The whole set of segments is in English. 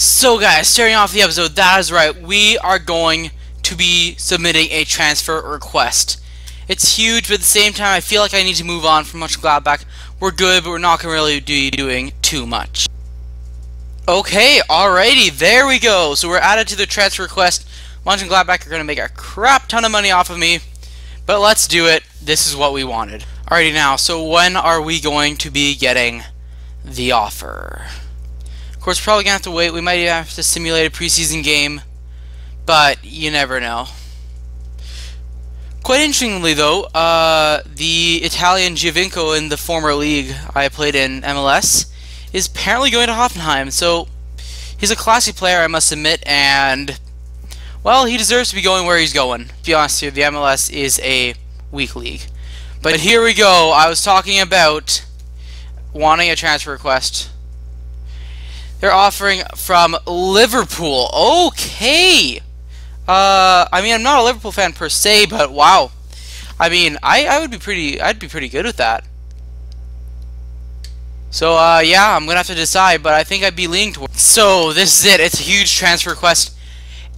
So guys, starting off the episode, that is right, we are going to be submitting a transfer request. It's huge, but at the same time, I feel like I need to move on from Mönchengladbach. We're good, but we're not going to really be doing too much. Okay, alrighty, there we go. So we're added to the transfer request. Mönchengladbach are going to make a crap ton of money off of me, but let's do it. This is what we wanted. Alrighty now, so when are we going to be getting the offer? Of course, probably to have to wait. We might even have to simulate a preseason game, but you never know. Quite interestingly, though, uh, the Italian Giovinco in the former league I played in, MLS, is apparently going to Hoffenheim. So, he's a classy player, I must admit, and, well, he deserves to be going where he's going. To be honest you, the MLS is a weak league. But here we go. I was talking about wanting a transfer request they're offering from Liverpool. Okay. Uh, I mean, I'm not a Liverpool fan per se, but wow. I mean, I, I would be pretty, I'd be pretty good with that. So, uh, yeah, I'm gonna have to decide, but I think I'd be leaning towards. So, this is it. It's a huge transfer request,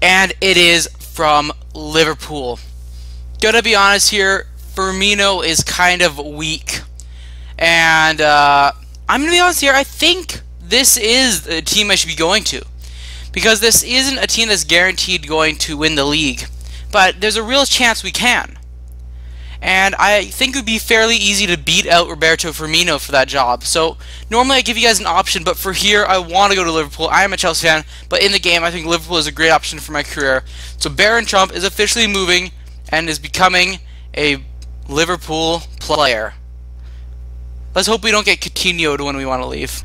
and it is from Liverpool. Gotta be honest here, Firmino is kind of weak. And, uh, I'm gonna be honest here, I think this is the team I should be going to. Because this isn't a team that's guaranteed going to win the league. But there's a real chance we can. And I think it would be fairly easy to beat out Roberto Firmino for that job. So normally I give you guys an option, but for here I want to go to Liverpool. I am a Chelsea fan, but in the game I think Liverpool is a great option for my career. So Barron Trump is officially moving and is becoming a Liverpool player. Let's hope we don't get Coutinho when we want to leave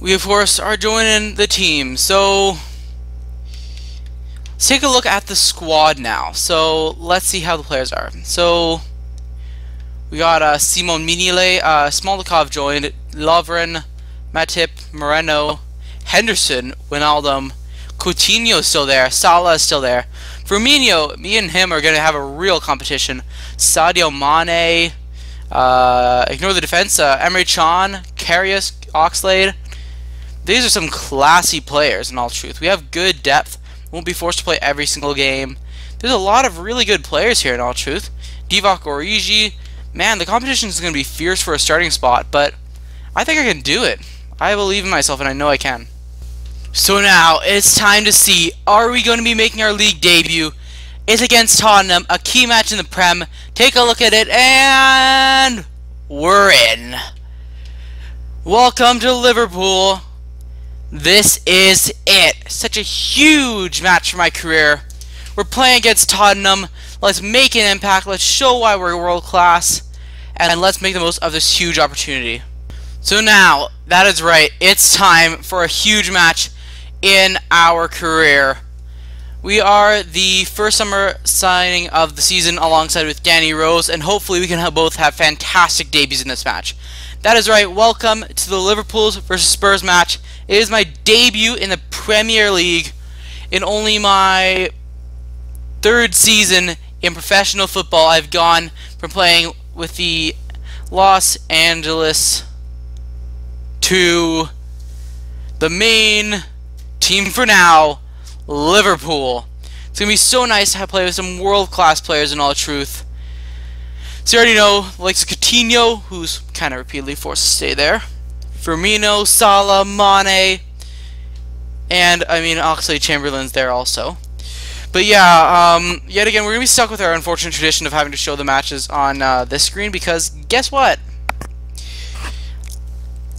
we of course are joining the team. So let's take a look at the squad now. So let's see how the players are. So we got uh, Simon Mignolet, uh, Smolikov joined, Lovren, Matip, Moreno, Henderson, Wijnaldum, Coutinho still there, Salah is still there. Firmino, me and him are going to have a real competition. Sadio Mane, uh, ignore the defense, uh, Emre Can, Karius, Oxlade, these are some classy players in all truth. We have good depth. Won't be forced to play every single game. There's a lot of really good players here in all truth. Divock Origi. Man, the competition is going to be fierce for a starting spot, but I think I can do it. I believe in myself, and I know I can. So now, it's time to see, are we going to be making our league debut? It's against Tottenham, a key match in the Prem. Take a look at it, and we're in. Welcome to Liverpool. This is it. Such a huge match for my career. We're playing against Tottenham. Let's make an impact. Let's show why we're world class. And let's make the most of this huge opportunity. So now, that is right. It's time for a huge match in our career. We are the first summer signing of the season alongside with Danny Rose, and hopefully we can both have fantastic debuts in this match. That is right. Welcome to the Liverpool's versus Spurs match. It is my debut in the Premier League in only my third season in professional football. I've gone from playing with the Los Angeles to the main team for now, Liverpool. It's going to be so nice to play with some world-class players in all truth. So you already know, like Coutinho, who's kind of repeatedly forced to stay there. Firmino, Salah, Mane, and, I mean, Oxlade-Chamberlain's there also. But yeah, um, yet again, we're to be stuck with our unfortunate tradition of having to show the matches on uh, this screen because guess what?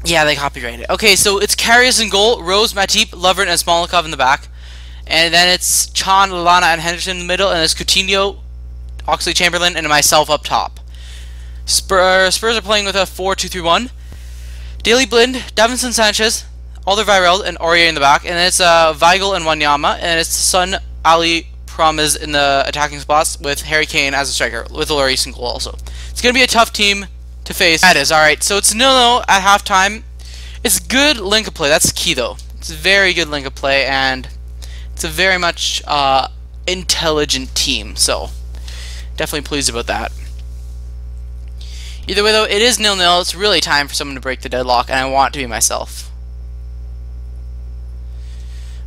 Yeah, they copyrighted it. Okay, so it's Karius in goal, Rose, Matip, Lovren, and Smolikov in the back. And then it's Can, Lallana, and Henderson in the middle, and it's Coutinho, Oxlade-Chamberlain, and myself up top. Spurs, Spurs are playing with a 4-2-3-1. Daley Blind, Davinson Sanchez, Alderweireld, and Aurier in the back. And it's uh, Weigl and Wanyama. And it's Son Alli Promise in the attacking spots with Harry Kane as a striker, with Lloris in goal also. It's going to be a tough team to face. That is, alright. So it's nil-nil at halftime. It's good link of play. That's key, though. It's a very good link of play, and it's a very much uh, intelligent team. So, definitely pleased about that. Either way, though, it is nil-nil. It's really time for someone to break the deadlock, and I want to be myself.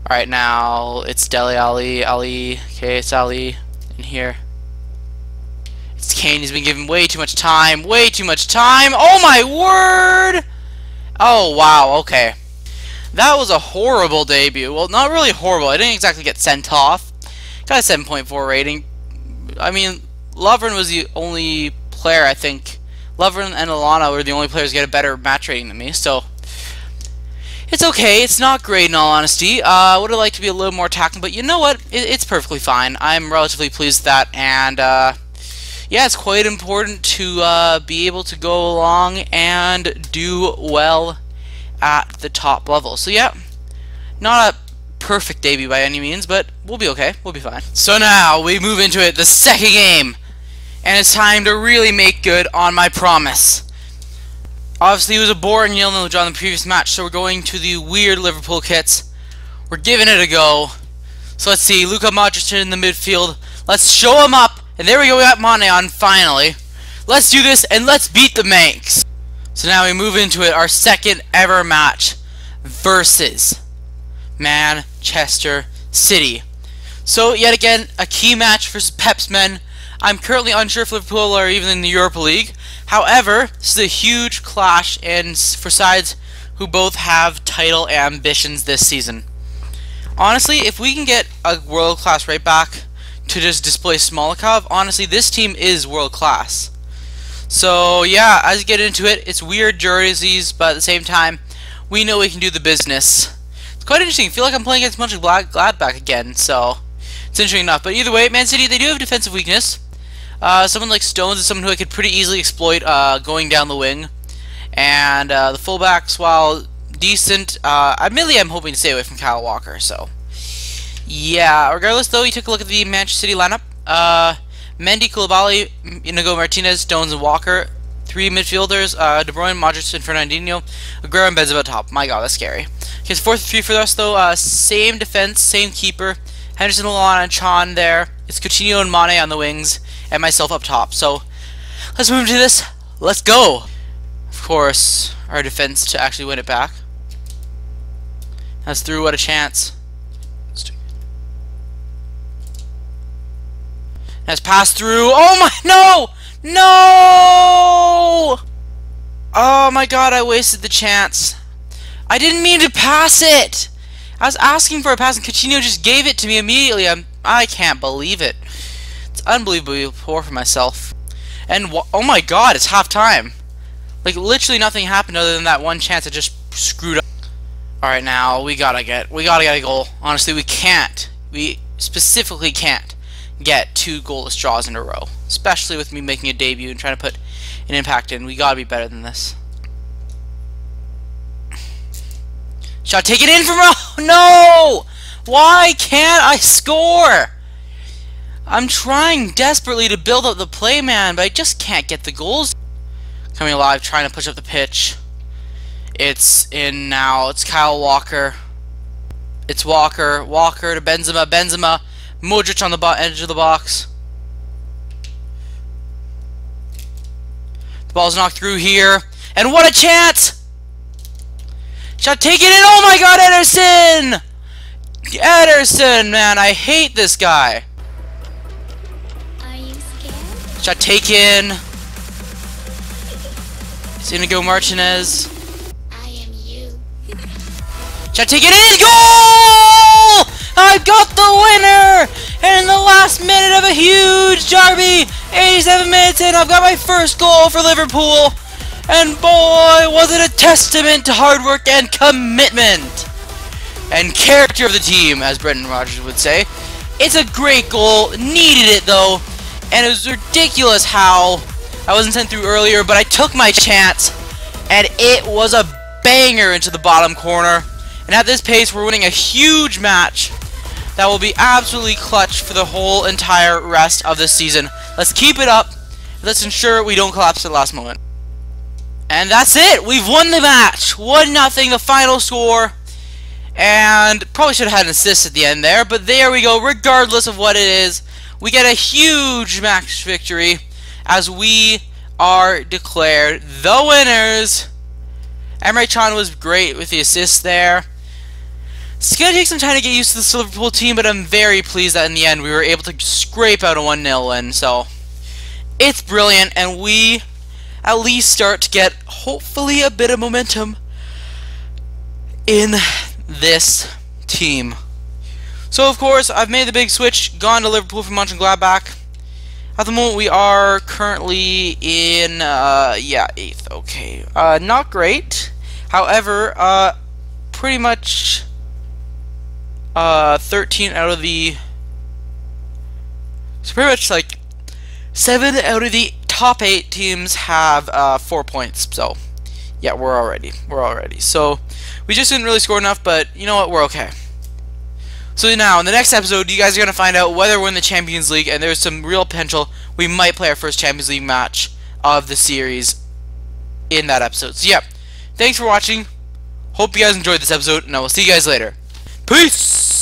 Alright, now it's Dele Alli, Alli, okay, it's Alli in here. It's Kane, he's been given way too much time, way too much time. Oh my word! Oh, wow, okay. That was a horrible debut. Well, not really horrible. I didn't exactly get sent off. Got a 7.4 rating. I mean, Lovren was the only player, I think. Lovren and Lallana were the only players get a better match rating than me, so it's okay. It's not great in all honesty. Uh, I would have liked to be a little more attacking, but you know what? It, it's perfectly fine. I'm relatively pleased with that, and uh, yeah, it's quite important to uh, be able to go along and do well at the top level. So yeah, not a perfect debut by any means, but we'll be okay. We'll be fine. So now we move into it, the second game, and it's time to really make good on my promise. Obviously, it was a boring nil-nil draw in the previous match, so we're going to the weird Liverpool kits. We're giving it a go. So let's see, Luka Modric in the midfield. Let's show him up. And there we go, we got Mane on finally. Let's do this, and let's beat the Manx. So now we move into it, our second ever match versus Manchester City. So yet again, a key match for Pep's men. I'm currently unsure if Liverpool are even in the Europa League. However, this is a huge clash and for sides who both have title ambitions this season. Honestly, if we can get a world-class right back to just displace Smolikov, honestly, this team is world-class. So, yeah, as you get into it, it's weird jerseys, but at the same time, we know we can do the business. It's quite interesting. I feel like I'm playing against Mönchengladbach again, so it's interesting enough. But either way, Man City, they do have defensive weakness. Uh, someone like Stones is someone who I could pretty easily exploit uh, going down the wing. And uh, the fullbacks, while decent, uh, admittedly I'm hoping to stay away from Kyle Walker. So, yeah. Regardless, though, you took a look at the Manchester City lineup. Uh, Mendy, Koulibaly, Inigo Martinez, Stones, and Walker. Three midfielders, uh, De Bruyne, Modric, and Fernandinho. Aguero and Benzema top. My god, that's scary. Okay, so 4-3 for us, though. Same defense, same keeper. Henderson, Lallana, and Can there. It's Coutinho and Mane on the wings and myself up top. So let's move into this. Let's go. Of course, our defense to actually win it back. That's through. What a chance. That's passed through. Oh my no! No! Oh my god, I wasted the chance. I didn't mean to pass it. I was asking for a pass and Coutinho just gave it to me immediately. I'm I can't believe it. It's unbelievably poor for myself. And oh my god, it's half time. Like literally nothing happened other than that one chance I just screwed up. Alright now, we gotta get we gotta get a goal. Honestly, we can't. We specifically can't get two goalless draws in a row. Especially with me making a debut and trying to put an impact in. We gotta be better than this. Shot take it in from No! Why can't I score? I'm trying desperately to build up the play, man, but I just can't get the goals. Coming alive, trying to push up the pitch. It's in now. It's Kyle Walker. It's Walker. Walker to Benzema. Benzema. Modric on the edge of the box. The ball's knocked through here. And what a chance! Shot taken in. Oh my god, Ederson! Ederson, man, I hate this guy. Shot taken. It's Inigo Martinez. I am you. Shot taken in. Goal! I got the winner! And in the last minute of a huge derby, 87 minutes in, I've got my first goal for Liverpool. And boy, was it a testament to hard work and commitment. And character of the team, as Brendan Rodgers would say. It's a great goal. Needed it, though and it was ridiculous how I wasn't sent through earlier, but I took my chance, and it was a banger into the bottom corner. And at this pace, we're winning a huge match that will be absolutely clutch for the whole entire rest of the season. Let's keep it up. Let's ensure we don't collapse at the last moment. And that's it. We've won the match. 1 nothing, the final score. And probably should have had an assist at the end there, but there we go. Regardless of what it is, we get a huge match victory as we are declared the winners. Emre Can was great with the assist there. It's gonna take some time to get used to this Liverpool team, but I'm very pleased that in the end we were able to scrape out a 1-0 win, so it's brilliant, and we at least start to get, hopefully, a bit of momentum in this team. So, of course, I've made the big switch, gone to Liverpool from Mönchengladbach. At the moment, we are currently in, uh, yeah, 8th, okay. Uh, not great. However, uh, pretty much uh, 13 out of the so pretty much like seven out of the top eight teams have uh, four points. So yeah, we're already we're already. So we just didn't really score enough, but you know what? We're okay. So now in the next episode, you guys are gonna find out whether we're in the Champions League, and there's some real potential we might play our first Champions League match of the series in that episode. So yeah, thanks for watching. Hope you guys enjoyed this episode, and I will see you guys later. Peace!